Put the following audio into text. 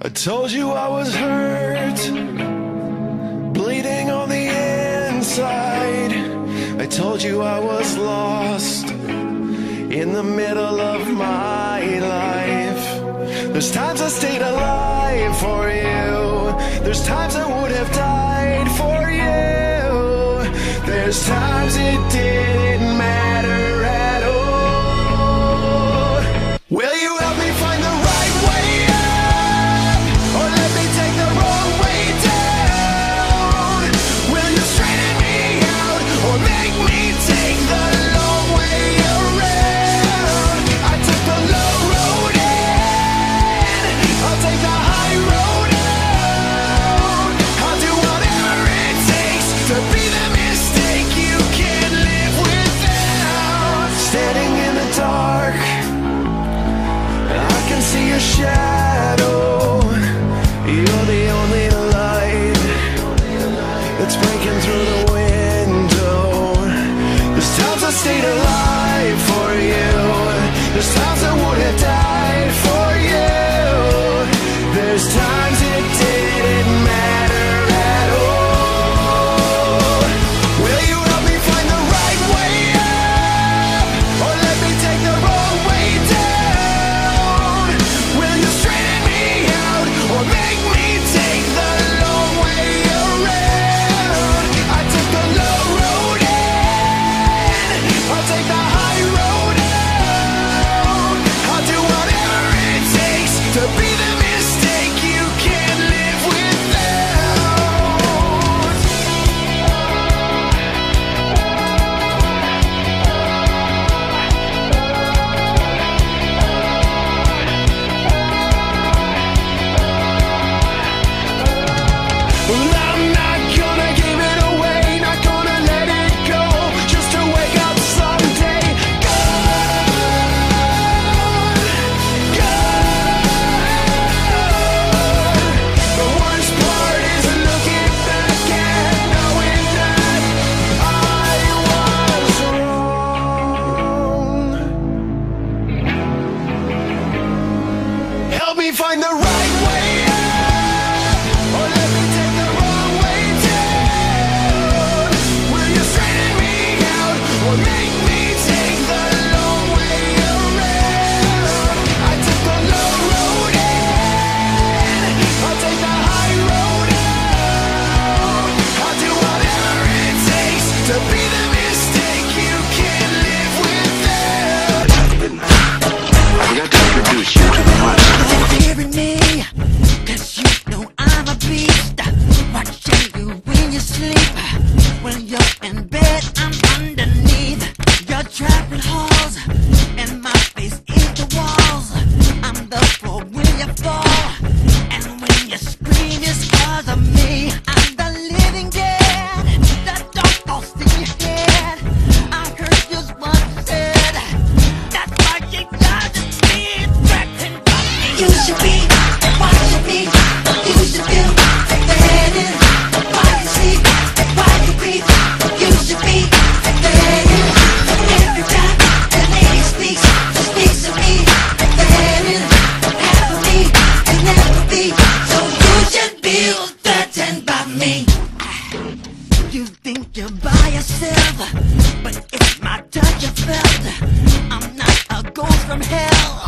I told you I was hurt, bleeding on the inside. I told you I was lost in the middle of my life. There's times I stayed alive for you, there's times I would have died for you, there's times it did. shine. find the right you should why you sleep, why you breathe, you should be. And every time lady speaks, she speaks to me. And half of me. So you should feel threatened by me. You think you're by yourself, but it's my touch you felt. I'm not a ghost from hell.